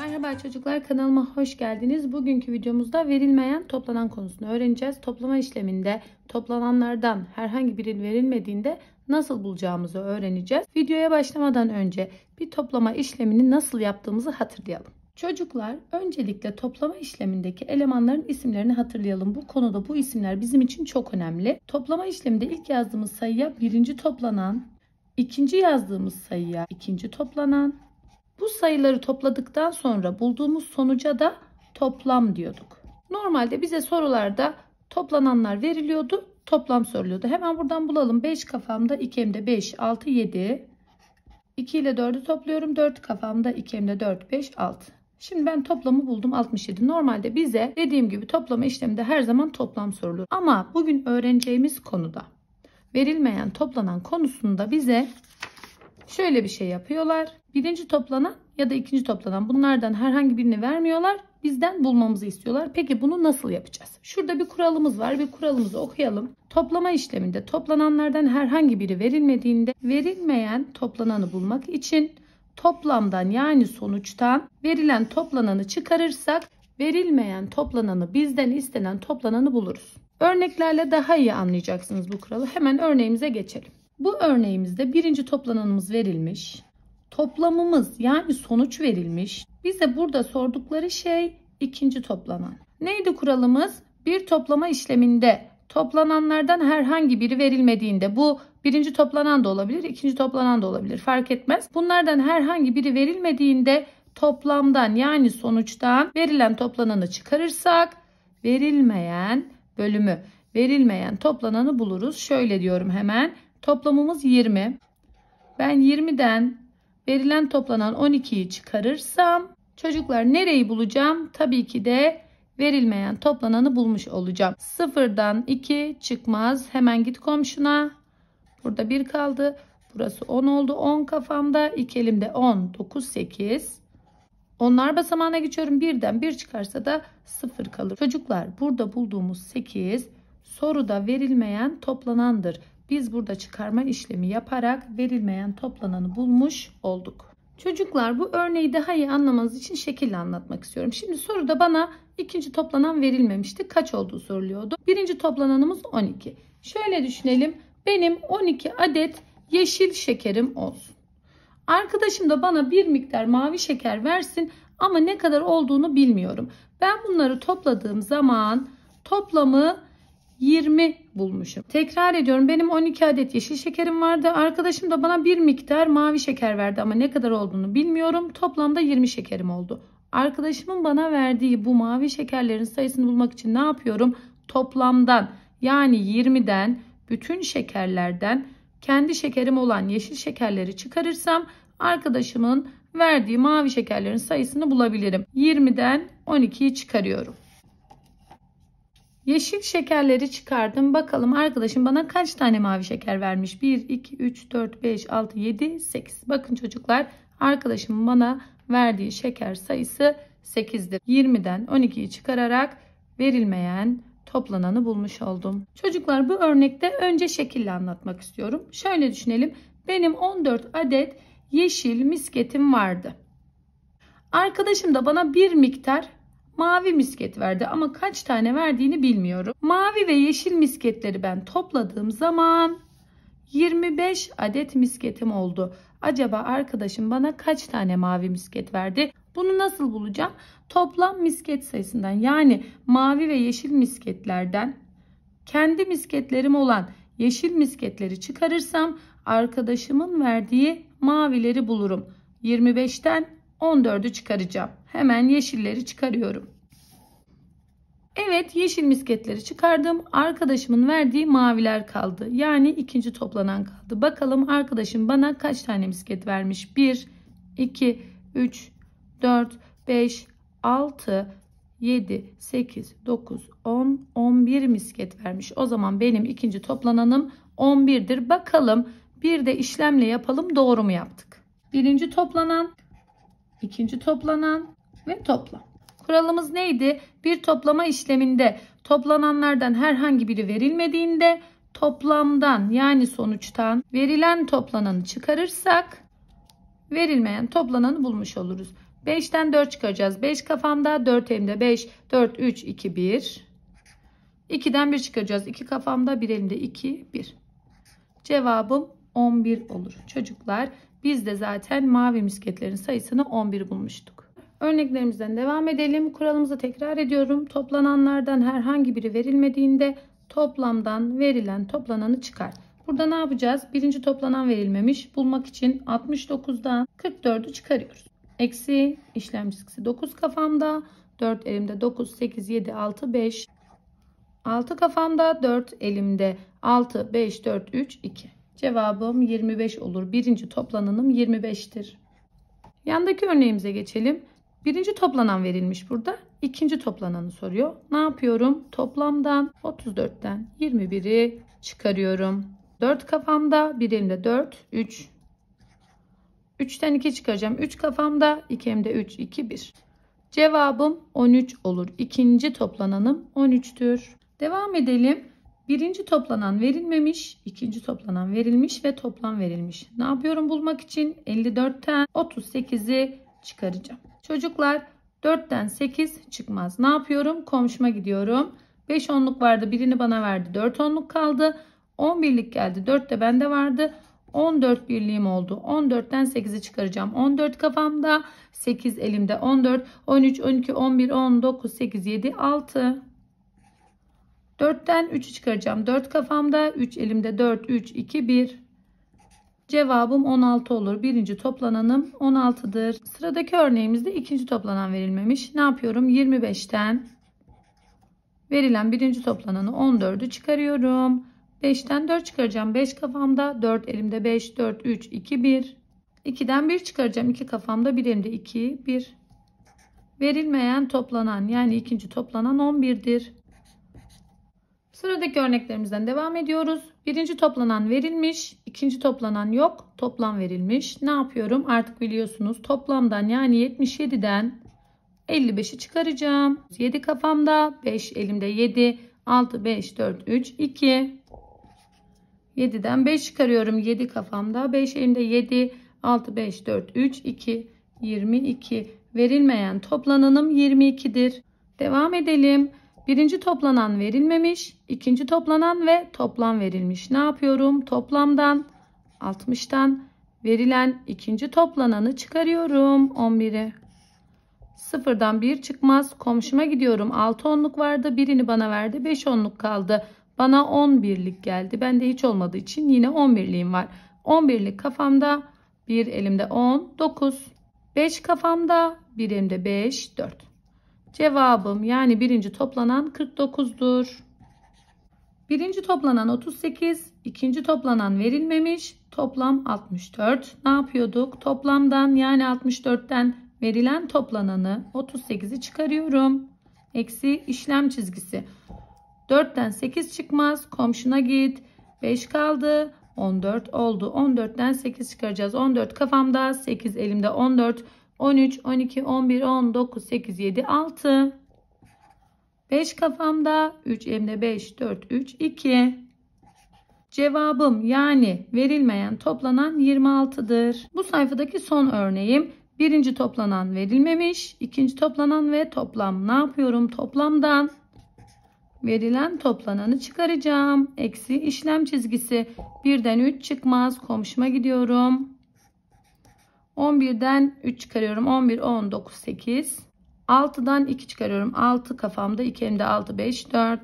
Merhaba çocuklar kanalıma hoş geldiniz. Bugünkü videomuzda verilmeyen toplanan konusunu öğreneceğiz. Toplama işleminde toplananlardan herhangi biri verilmediğinde nasıl bulacağımızı öğreneceğiz. Videoya başlamadan önce bir toplama işlemini nasıl yaptığımızı hatırlayalım. Çocuklar öncelikle toplama işlemindeki elemanların isimlerini hatırlayalım. Bu konuda bu isimler bizim için çok önemli. Toplama işleminde ilk yazdığımız sayıya birinci toplanan, ikinci yazdığımız sayıya ikinci toplanan, bu sayıları topladıktan sonra bulduğumuz sonuca da toplam diyorduk. Normalde bize sorularda toplananlar veriliyordu, toplam soruluyordu. Hemen buradan bulalım. 5 kafamda 2 elimde 5, 6, 7. 2 ile 4'ü topluyorum. 4 kafamda 2 elimde 4, 5, 6. Şimdi ben toplamı buldum 67. Normalde bize dediğim gibi toplama işleminde her zaman toplam sorulur. Ama bugün öğreneceğimiz konuda verilmeyen toplanan konusunda bize şöyle bir şey yapıyorlar. Birinci toplanan ya da ikinci toplanan bunlardan herhangi birini vermiyorlar. Bizden bulmamızı istiyorlar. Peki bunu nasıl yapacağız? Şurada bir kuralımız var. Bir kuralımızı okuyalım. Toplama işleminde toplananlardan herhangi biri verilmediğinde verilmeyen toplananı bulmak için toplamdan yani sonuçtan verilen toplananı çıkarırsak verilmeyen toplananı bizden istenen toplananı buluruz. Örneklerle daha iyi anlayacaksınız bu kuralı. Hemen örneğimize geçelim. Bu örneğimizde birinci toplananımız verilmiş. Toplamımız yani sonuç verilmiş. Bize burada sordukları şey ikinci toplanan. Neydi kuralımız? Bir toplama işleminde toplananlardan herhangi biri verilmediğinde bu birinci toplanan da olabilir, ikinci toplanan da olabilir fark etmez. Bunlardan herhangi biri verilmediğinde toplamdan yani sonuçtan verilen toplananı çıkarırsak verilmeyen bölümü verilmeyen toplananı buluruz. Şöyle diyorum hemen. Toplamımız 20. Ben 20'den verilen toplanan 12'yi çıkarırsam çocuklar nereyi bulacağım? Tabii ki de verilmeyen toplananı bulmuş olacağım. Sıfırdan 2 çıkmaz. Hemen git komşuna. Burada 1 kaldı. Burası 10 oldu. 10 kafamda. 2 elimde 10, 9, 8. Onlar basamağına geçiyorum. Birden 1 çıkarsa da 0 kalır. Çocuklar burada bulduğumuz 8 soruda verilmeyen toplanandır. Biz burada çıkarma işlemi yaparak verilmeyen toplananı bulmuş olduk. Çocuklar bu örneği daha iyi anlamanız için şekille anlatmak istiyorum. Şimdi soruda bana ikinci toplanan verilmemişti. Kaç olduğu soruluyordu. Birinci toplananımız 12. Şöyle düşünelim. Benim 12 adet yeşil şekerim olsun. Arkadaşım da bana bir miktar mavi şeker versin ama ne kadar olduğunu bilmiyorum. Ben bunları topladığım zaman toplamı 20 bulmuşum. Tekrar ediyorum benim 12 adet yeşil şekerim vardı. Arkadaşım da bana bir miktar mavi şeker verdi ama ne kadar olduğunu bilmiyorum. Toplamda 20 şekerim oldu. Arkadaşımın bana verdiği bu mavi şekerlerin sayısını bulmak için ne yapıyorum? Toplamdan yani 20'den bütün şekerlerden kendi şekerim olan yeşil şekerleri çıkarırsam arkadaşımın verdiği mavi şekerlerin sayısını bulabilirim. 20'den 12'yi çıkarıyorum. Yeşil şekerleri çıkardım. Bakalım arkadaşım bana kaç tane mavi şeker vermiş? 1, 2, 3, 4, 5, 6, 7, 8. Bakın çocuklar arkadaşım bana verdiği şeker sayısı 8'dir. 20'den 12'yi çıkararak verilmeyen toplananı bulmuş oldum. Çocuklar bu örnekte önce şekille anlatmak istiyorum. Şöyle düşünelim. Benim 14 adet yeşil misketim vardı. Arkadaşım da bana bir miktar mavi misket verdi ama kaç tane verdiğini bilmiyorum. Mavi ve yeşil misketleri ben topladığım zaman 25 adet misketim oldu. Acaba arkadaşım bana kaç tane mavi misket verdi? Bunu nasıl bulacağım? Toplam misket sayısından yani mavi ve yeşil misketlerden kendi misketlerim olan yeşil misketleri çıkarırsam arkadaşımın verdiği mavileri bulurum. 25'ten 14'ü çıkaracağım. Hemen yeşilleri çıkarıyorum. Evet yeşil misketleri çıkardım. Arkadaşımın verdiği maviler kaldı. Yani ikinci toplanan kaldı. Bakalım arkadaşım bana kaç tane misket vermiş? 1, 2, 3, 4, 5, 6, 7, 8, 9, 10, 11 misket vermiş. O zaman benim ikinci toplananım 11'dir. Bakalım bir de işlemle yapalım doğru mu yaptık? Birinci toplanan, ikinci toplanan ve toplam. Kuralımız neydi? Bir toplama işleminde toplananlardan herhangi biri verilmediğinde toplamdan yani sonuçtan verilen toplananı çıkarırsak verilmeyen toplananı bulmuş oluruz. 5'ten 4 çıkaracağız. 5 kafamda 4 elimde 5 4 3 2 1. 2'den 1 çıkaracağız. 2 kafamda 1 elimde 2 1. Cevabım 11 olur. Çocuklar biz de zaten mavi misketlerin sayısını 11 bulmuştuk. Örneklerimizden devam edelim. Kuralımızı tekrar ediyorum. Toplananlardan herhangi biri verilmediğinde toplamdan verilen toplananı çıkar. Burada ne yapacağız? Birinci toplanan verilmemiş. Bulmak için 69'dan 44'ü çıkarıyoruz. Eksi işlem çizgisi 9 kafamda. 4 elimde 9, 8, 7, 6, 5. 6 kafamda 4 elimde 6, 5, 4, 3, 2. Cevabım 25 olur. Birinci toplananım 25'tir. Yandaki örneğimize geçelim. Birinci toplanan verilmiş burada. İkinci toplananı soruyor. Ne yapıyorum? Toplamdan 34'ten 21'i çıkarıyorum. 4 kafamda, bir elimde 4, 3. 3'ten 2 çıkaracağım. 3 kafamda, 2 elimde 3, 2, 1. Cevabım 13 olur. İkinci toplananım 13'tür. Devam edelim. Birinci toplanan verilmemiş, ikinci toplanan verilmiş ve toplam verilmiş. Ne yapıyorum bulmak için? 54'ten 38'i çıkaracağım. Çocuklar 4'ten 8 çıkmaz. Ne yapıyorum? Komşuma gidiyorum. 5 onluk vardı birini bana verdi. 4 onluk kaldı. 10 birlik geldi. 4 de bende vardı. 14 birliğim oldu. 14'ten 8'i çıkaracağım. 14 kafamda. 8 elimde. 14, 13, 12, 11, 10, 9, 8, 7, 6. 4'ten 3'ü çıkaracağım. 4 kafamda. 3 elimde. 4, 3, 2, 1. Cevabım 16 olur. Birinci toplananım 16'dır. Sıradaki örneğimizde ikinci toplanan verilmemiş. Ne yapıyorum? 25'ten verilen birinci toplananı 14'ü çıkarıyorum. 5'ten 4 çıkaracağım. 5 kafamda 4 elimde 5 4 3 2 1. 2'den 1 çıkaracağım. 2 kafamda 1 elimde 2 1. Verilmeyen toplanan yani ikinci toplanan 11'dir. Sıradaki örneklerimizden devam ediyoruz. Birinci toplanan verilmiş, ikinci toplanan yok, toplam verilmiş. Ne yapıyorum? Artık biliyorsunuz toplamdan yani 77'den 55'i çıkaracağım. 7 kafamda, 5 elimde 7, 6, 5, 4, 3, 2. 7'den 5 çıkarıyorum. 7 kafamda, 5 elimde 7, 6, 5, 4, 3, 2, 22. Verilmeyen toplananım 22'dir. Devam edelim. Birinci toplanan verilmemiş, ikinci toplanan ve toplam verilmiş. Ne yapıyorum? Toplamdan 60'tan verilen ikinci toplananı çıkarıyorum. 11'i. Sıfırdan 1 çıkmaz. Komşuma gidiyorum. 6 onluk vardı. Birini bana verdi. 5 onluk kaldı. Bana 11'lik geldi. Bende hiç olmadığı için yine 11'liğim var. 11'lik kafamda. Bir elimde 10. 9. 5 kafamda. Bir elimde 5. 4. Cevabım yani birinci toplanan 49'dur. Birinci toplanan 38, ikinci toplanan verilmemiş, toplam 64. Ne yapıyorduk? Toplamdan yani 64'ten verilen toplananı 38'i çıkarıyorum. Eksi işlem çizgisi. 4'ten 8 çıkmaz. Komşuna git. 5 kaldı. 14 oldu. 14'ten 8 çıkaracağız. 14 kafamda. 8 elimde 14. 13, 12, 11, 10, 9, 8, 7, 6. 5 kafamda. 3 elimde 5, 4, 3, 2. Cevabım yani verilmeyen toplanan 26'dır. Bu sayfadaki son örneğim. Birinci toplanan verilmemiş. ikinci toplanan ve toplam. Ne yapıyorum? Toplamdan verilen toplananı çıkaracağım. Eksi işlem çizgisi. Birden 3 çıkmaz. Komşuma gidiyorum. 11'den 3 çıkarıyorum. 11, 10, 9, 8. 6'dan 2 çıkarıyorum. 6 kafamda. 2 elimde 6, 5, 4.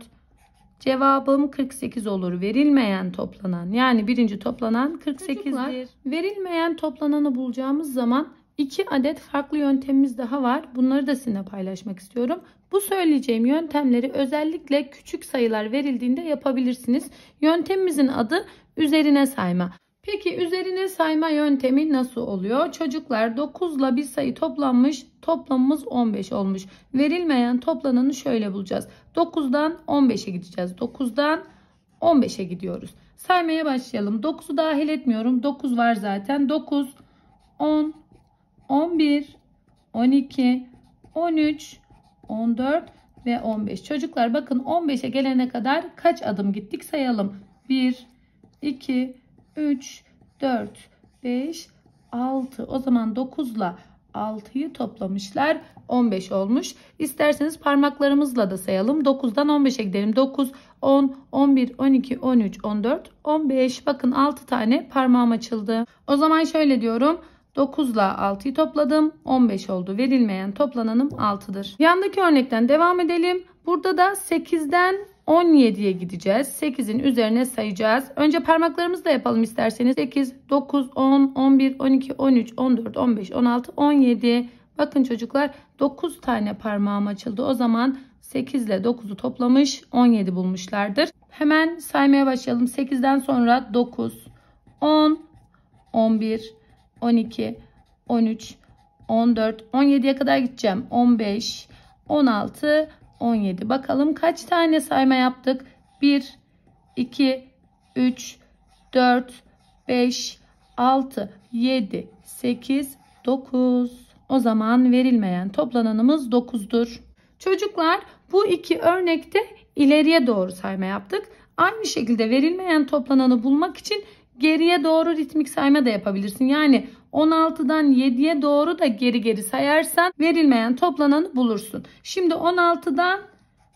Cevabım 48 olur. Verilmeyen toplanan yani birinci toplanan 48'dir. Verilmeyen toplananı bulacağımız zaman iki adet farklı yöntemimiz daha var. Bunları da sizinle paylaşmak istiyorum. Bu söyleyeceğim yöntemleri özellikle küçük sayılar verildiğinde yapabilirsiniz. Yöntemimizin adı üzerine sayma. Peki üzerine sayma yöntemi nasıl oluyor? Çocuklar 9 ile bir sayı toplanmış. Toplamımız 15 olmuş. Verilmeyen toplananı şöyle bulacağız. 9'dan 15'e gideceğiz. 9'dan 15'e gidiyoruz. Saymaya başlayalım. 9'u dahil etmiyorum. 9 var zaten. 9, 10, 11, 12, 13, 14 ve 15. Çocuklar bakın 15'e gelene kadar kaç adım gittik sayalım. 1, 2, 3, 4, 5, 6. O zaman 9 ile 6'yı toplamışlar. 15 olmuş. İsterseniz parmaklarımızla da sayalım. 9'dan 15'e gidelim. 9, 10, 11, 12, 13, 14, 15. Bakın 6 tane parmağım açıldı. O zaman şöyle diyorum. 9 ile 6'yı topladım. 15 oldu. Verilmeyen toplananım 6'dır. Yandaki örnekten devam edelim. Burada da 8'den 17'ye gideceğiz. 8'in üzerine sayacağız. Önce parmaklarımızla yapalım isterseniz. 8, 9, 10, 11, 12, 13, 14, 15, 16, 17. Bakın çocuklar 9 tane parmağım açıldı. O zaman 8 ile 9'u toplamış 17 bulmuşlardır. Hemen saymaya başlayalım. 8'den sonra 9, 10, 11, 12, 13, 14, 17'ye kadar gideceğim. 15, 16, 17. Bakalım kaç tane sayma yaptık? 1, 2, 3, 4, 5, 6, 7, 8, 9. O zaman verilmeyen toplananımız 9'dur. Çocuklar bu iki örnekte ileriye doğru sayma yaptık. Aynı şekilde verilmeyen toplananı bulmak için geriye doğru ritmik sayma da yapabilirsin. Yani 16'dan 7'ye doğru da geri geri sayarsan verilmeyen toplananı bulursun. Şimdi 16'dan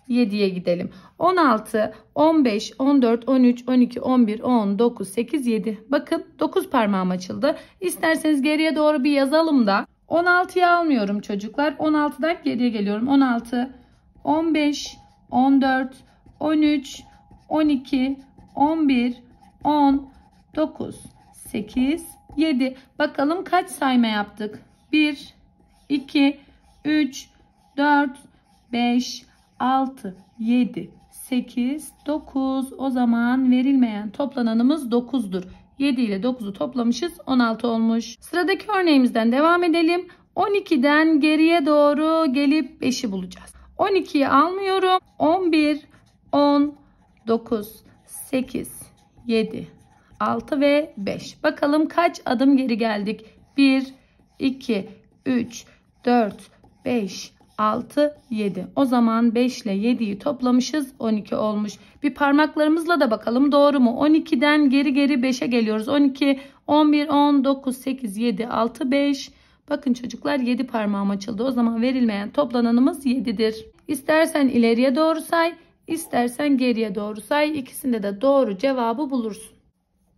7'ye gidelim. 16, 15, 14, 13, 12, 11, 10, 9, 8, 7. Bakın 9 parmağım açıldı. İsterseniz geriye doğru bir yazalım da 16'ya almıyorum çocuklar. 16'dan geriye geliyorum. 16, 15, 14, 13, 12, 11, 10, 9, 8, 7. Bakalım kaç sayma yaptık? 1, 2, 3, 4, 5, 6, 7, 8, 9. O zaman verilmeyen toplananımız 9'dur. 7 ile 9'u toplamışız 16 olmuş. Sıradaki örneğimizden devam edelim. 12'den geriye doğru gelip 5'i bulacağız. 12'yi almıyorum. 11, 10, 9, 8, 7, 6 ve 5. Bakalım kaç adım geri geldik? 1, 2, 3, 4, 5, 6, 7. O zaman 5 ile 7'yi toplamışız 12 olmuş. Bir parmaklarımızla da bakalım doğru mu? 12'den geri geri 5'e geliyoruz. 12, 11, 10, 9, 8, 7, 6, 5. Bakın çocuklar 7 parmağım açıldı. O zaman verilmeyen toplananımız 7'dir. İstersen ileriye doğru say, istersen geriye doğru say. İkisinde de doğru cevabı bulursun.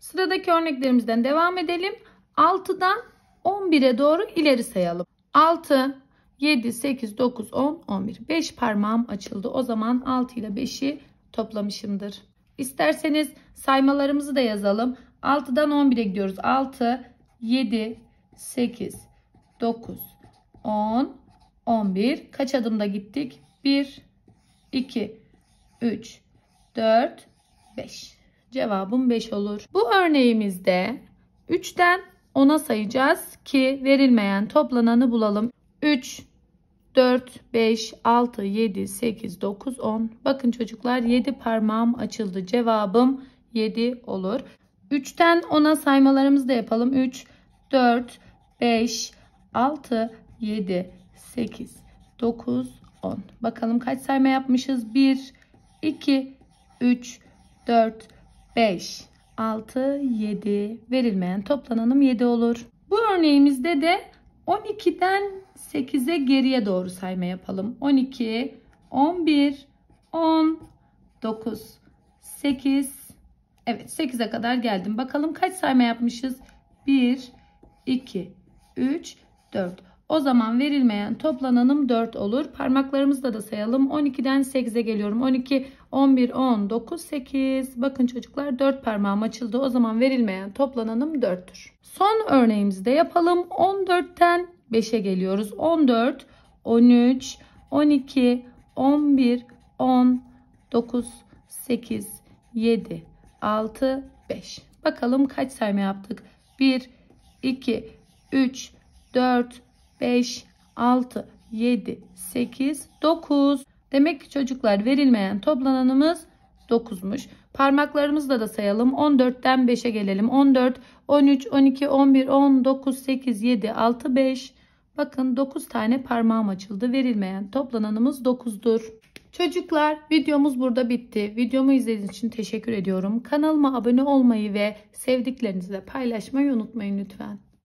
Sıradaki örneklerimizden devam edelim. 6'dan 11'e doğru ileri sayalım. 6, 7, 8, 9, 10, 11. 5 parmağım açıldı. O zaman 6 ile 5'i toplamışımdır. İsterseniz saymalarımızı da yazalım. 6'dan 11'e gidiyoruz. 6, 7, 8, 9, 10, 11. Kaç adımda gittik? 1, 2, 3, 4, 5. Cevabım 5 olur. Bu örneğimizde 3'ten 10'a sayacağız ki verilmeyen toplananı bulalım. 3, 4, 5, 6, 7, 8, 9, 10. Bakın çocuklar 7 parmağım açıldı. Cevabım 7 olur. 3'ten 10'a saymalarımızı da yapalım. 3, 4, 5, 6, 7, 8, 9, 10. Bakalım kaç sayma yapmışız? 1, 2, 3, 4, 5, 6, 7. Verilmeyen toplananım 7 olur. Bu örneğimizde de 12'den 8'e geriye doğru sayma yapalım. 12, 11, 10, 9, 8. Evet 8'e kadar geldim. Bakalım kaç sayma yapmışız? 1, 2, 3, 4. O zaman verilmeyen toplananım 4 olur. Parmaklarımızla da sayalım. 12'den 8'e geliyorum. 12, 11, 10, 9, 8. Bakın çocuklar 4 parmağım açıldı. O zaman verilmeyen toplananım 4'tür. Son örneğimizi de yapalım. 14'ten 5'e geliyoruz. 14, 13, 12, 11, 10, 9, 8, 7, 6, 5. Bakalım kaç sayma yaptık? 1, 2, 3, 4, 5, 6, 7, 8, 9. Demek ki çocuklar verilmeyen toplananımız 9'muş. Parmaklarımızla da sayalım. 14'ten 5'e gelelim. 14, 13, 12, 11, 10, 9, 8, 7, 6, 5. Bakın 9 tane parmağım açıldı. Verilmeyen toplananımız 9'dur. Çocuklar videomuz burada bitti. Videomu izlediğiniz için teşekkür ediyorum. Kanalıma abone olmayı ve sevdiklerinizle paylaşmayı unutmayın lütfen.